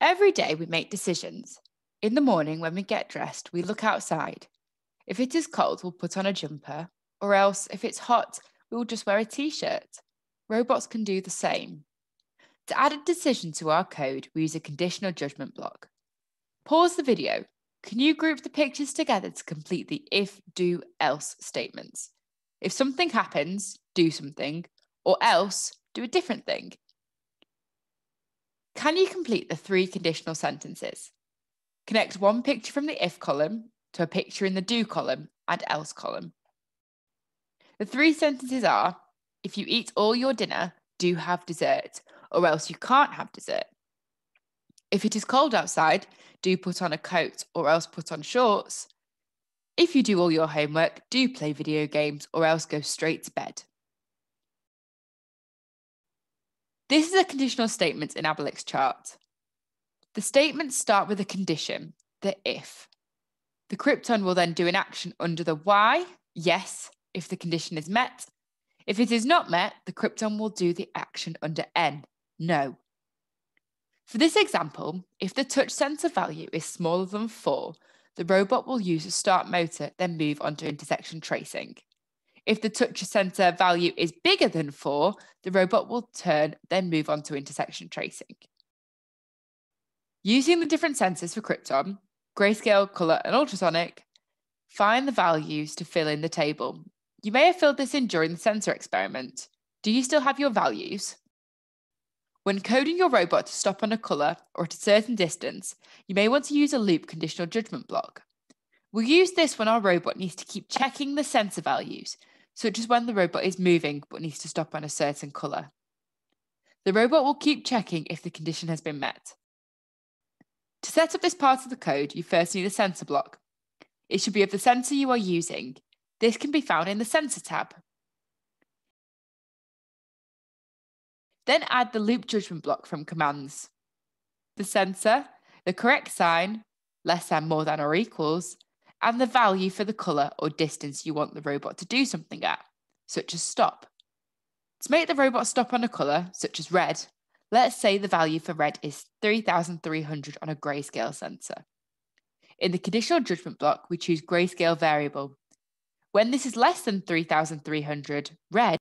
Every day we make decisions. In the morning, when we get dressed, we look outside. If it is cold, we'll put on a jumper, or else, if it's hot, we will just wear a t shirt. Robots can do the same. To add a decision to our code, we use a conditional judgment block. Pause the video. Can you group the pictures together to complete the if, do, else statements? If something happens, do something, or else, do a different thing. Can you complete the three conditional sentences? Connect one picture from the if column to a picture in the do column and else column. The three sentences are if you eat all your dinner, do have dessert, or else you can't have dessert. If it is cold outside, do put on a coat or else put on shorts. If you do all your homework, do play video games or else go straight to bed. This is a conditional statement in Abilix chart. The statements start with a condition, the if. The Krypton will then do an action under the why, yes, if the condition is met. If it is not met, the Krypton will do the action under n, no. For this example, if the touch sensor value is smaller than 4, the robot will use a start motor, then move on to intersection tracing. If the touch sensor value is bigger than 4, the robot will turn, then move on to intersection tracing. Using the different sensors for Krypton, grayscale, colour and ultrasonic, find the values to fill in the table. You may have filled this in during the sensor experiment. Do you still have your values? When coding your robot to stop on a colour or at a certain distance, you may want to use a loop conditional judgment block. We'll use this when our robot needs to keep checking the sensor values, such as when the robot is moving but needs to stop on a certain colour. The robot will keep checking if the condition has been met. To set up this part of the code, you first need a sensor block. It should be of the sensor you are using. This can be found in the Sensor tab. Then add the loop judgment block from commands. The sensor, the correct sign, less than, more than, or equals, and the value for the colour or distance you want the robot to do something at, such as stop. To make the robot stop on a colour, such as red, let's say the value for red is 3300 on a grayscale sensor. In the conditional judgment block, we choose grayscale variable. When this is less than 3300 red,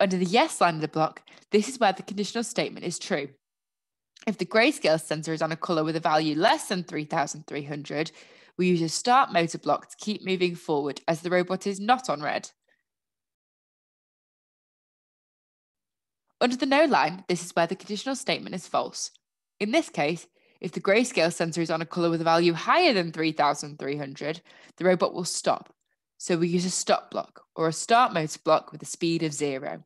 under the yes line of the block, this is where the conditional statement is true. If the grayscale sensor is on a colour with a value less than 3300, we use a start motor block to keep moving forward as the robot is not on red. Under the no line, this is where the conditional statement is false. In this case, if the grayscale sensor is on a colour with a value higher than 3300, the robot will stop. So we use a stop block or a start motor block with a speed of zero.